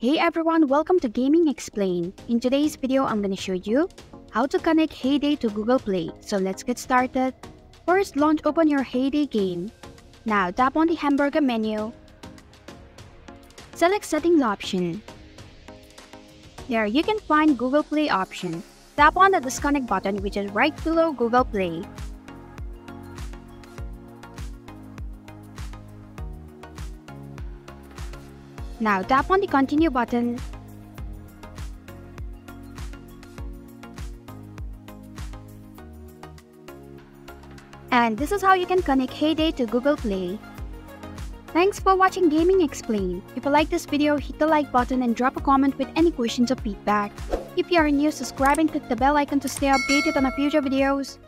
Hey everyone, welcome to Gaming Explain. In today's video, I'm gonna show you how to connect Hay Day to Google Play. So let's get started. First, launch open your Hay Day game. Now tap on the hamburger menu. Select settings option. There you can find Google Play option. Tap on the disconnect button which is right below Google Play. Now tap on the continue button. And this is how you can connect Hay Day to Google Play. Thanks for watching Gaming Explain. If you like this video, hit the like button and drop a comment with any questions or feedback. If you are new, subscribe and click the bell icon to stay updated on our future videos.